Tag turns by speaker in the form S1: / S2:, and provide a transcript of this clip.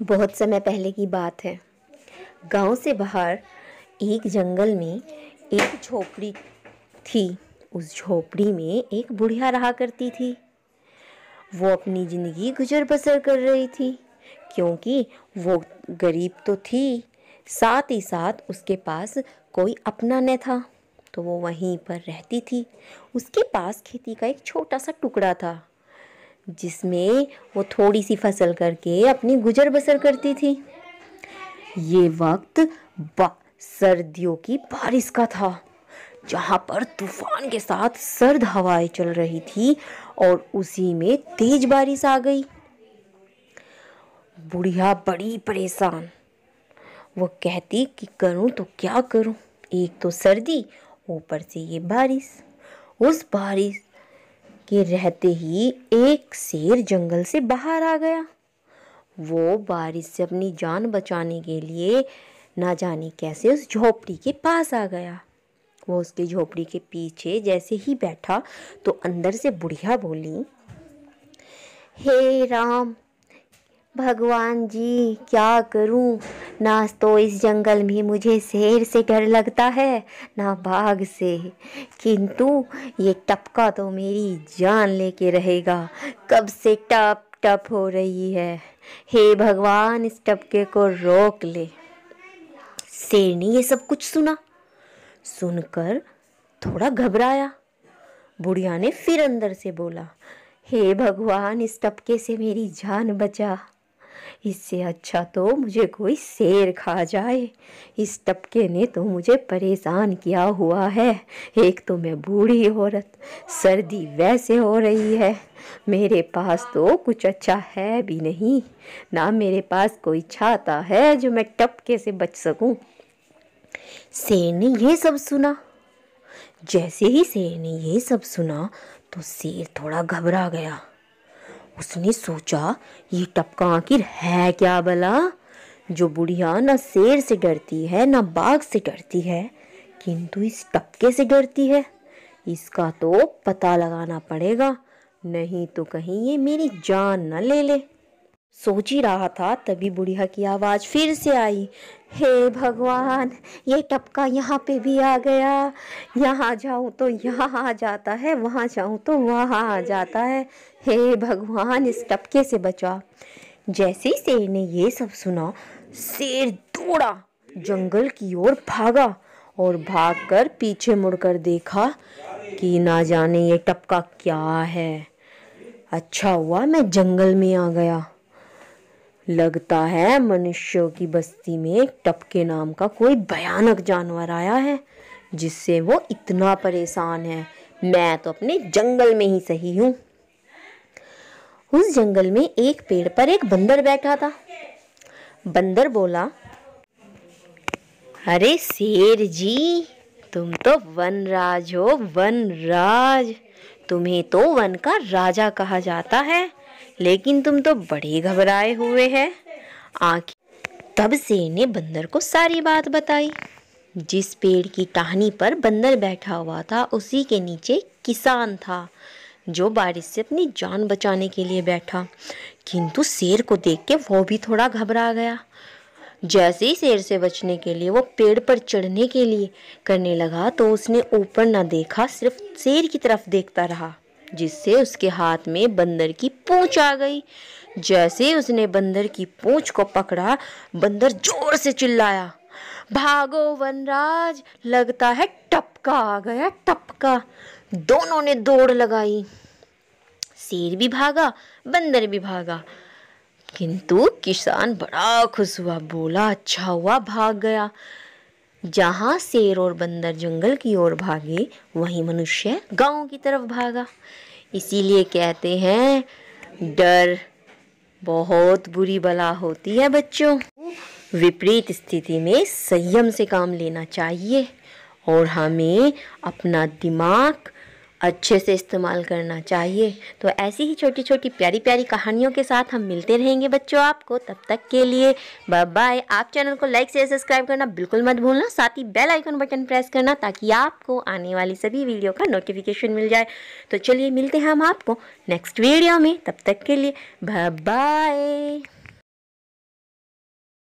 S1: बहुत समय पहले की बात है। गाँव से बाहर एक जंगल में एक झोपड़ी थी। उस झोपड़ी में एक बुढ़िया रहा करती थी। वो अपनी ज़िंदगी गुजर बसर कर रही थी, क्योंकि वो गरीब तो थी। साथ ही साथ उसके पास कोई अपना न था तो वो वहीं पर रहती थी। उसके पास खेती का एक छोटा सा टुकड़ा था। जिसमें वो थोड़ी सी फ़सल करके अपनी गुजर बसर करती थी। ये वक्त सर्दियों की बारिश का था, जहाँ पर तूफ़ान के साथ सर्द हवाएँ चल रही थी और उसी में तेज बारिश आ गई। बुढ़िया बड़ी परेशान। वो कहती कि करूँ तो क्या करूँ? एक तो सर्दी, ऊपर से ये बारिश, उस बारिश के रहते ही एक शेर जंगल से बाहर आ गया। वो बारिश से अपनी जान बचाने के लिए ना जाने कैसे उस झोपड़ी के पास आ गया। वो उसके झोपड़ी के पीछे जैसे ही बैठा तो अंदर से बुढ़िया बोली, हे राम भगवान जी, क्या करूँ? ना तो इस जंगल में मुझे शेर से डर लगता है, ना बाघ से। किंतु ये टपका तो मेरी जान लेके रहेगा। कब से टप टप हो रही है। हे भगवान, इस टपके को रोक ले। शेर ने ये सब कुछ सुना। सुनकर थोड़ा घबराया। बुढ़िया ने फिर अंदर से बोला, हे भगवान, इस टपके से मेरी जान बचा। इससे अच्छा तो मुझे कोई शेर खा जाए। इस टपके ने तो मुझे परेशान किया हुआ है। एक तो मैं बूढ़ी औरत, सर्दी वैसे हो रही है। मेरे पास तो कुछ अच्छा है भी नहीं। ना मेरे पास कोई छाता है जो मैं टपके से बच सकूँ। शेर ने यह सब सुना। जैसे ही शेर ने यह सब सुना तो शेर थोड़ा घबरा गया। उसने सोचा, ये टपका आखिर है क्या भला? जो बुढ़िया ना शेर से डरती है, ना बाघ से डरती है, किंतु इस टपके से डरती है। इसका तो पता लगाना पड़ेगा, नहीं तो कहीं ये मेरी जान न ले ले। सोच ही रहा था, तभी बुढ़िया की आवाज़ फिर से आई। हे भगवान, ये टपका यहाँ पे भी आ गया। यहाँ जाऊँ तो यहाँ आ जाता है, वहाँ जाऊँ तो वहाँ आ जाता है। हे भगवान, इस टपके से बचा। जैसे ही शेर ने ये सब सुना, शेर दौड़ा, जंगल की ओर भागा और भागकर पीछे मुड़कर देखा कि ना जाने ये टपका क्या है। अच्छा हुआ मैं जंगल में आ गया। लगता है मनुष्यों की बस्ती में टपके नाम का कोई भयानक जानवर आया है, जिससे वो इतना परेशान है। मैं तो अपने जंगल में ही सही हूँ। उस जंगल में एक पेड़ पर एक बंदर बैठा था। बंदर बोला, अरे शेर जी, तुम तो वन राज हो, वन राज। तुम्हें तो वन का राजा कहा जाता है। लेकिन तुम तो बड़े घबराए हुए हैं। आखिर तब शेर ने बंदर को सारी बात बताई। जिस पेड़ की टहनी पर बंदर बैठा हुआ था, उसी के नीचे किसान था, जो बारिश से अपनी जान बचाने के लिए बैठा। किंतु शेर को देख के वो भी थोड़ा घबरा गया। जैसे ही शेर से बचने के लिए, वो पेड़ पर चढ़ने के लिए करने लगा तो उसने ऊपर ना देखा, सिर्फ़ शेर की तरफ़ देखता रहा। जिससे उसके हाथ में बंदर की पूंछ आ गई। जैसे उसने बंदर की पूंछ को पकड़ा, बंदर ज़ोर से चिल्लाया, भागो वनराज, लगता है टपका आ गया टपका। दोनों ने दौड़ लगाई। शेर भी भागा, बंदर भी भागा। किंतु किसान बड़ा खुश हुआ, बोला अच्छा हुआ, भाग गया। जहाँ शेर और बंदर जंगल की ओर भागे, वहीं मनुष्य गाँव की तरफ़ भागा। इसीलिए कहते हैं, डर बहुत बुरी बला होती है बच्चों। विपरीत स्थिति में संयम से काम लेना चाहिए और हमें अपना दिमाग अच्छे से इस्तेमाल करना चाहिए। तो ऐसी ही छोटी छोटी प्यारी प्यारी कहानियों के साथ हम मिलते रहेंगे बच्चों आपको। तब तक के लिए बाय बाय आप चैनल को लाइक शेयर सब्सक्राइब करना बिल्कुल मत भूलना। साथ ही बेल आइकन बटन प्रेस करना ताकि आपको आने वाली सभी वीडियो का नोटिफिकेशन मिल जाए। तो चलिए मिलते हैं हम आपको नेक्स्ट वीडियो में। तब तक के लिए बाय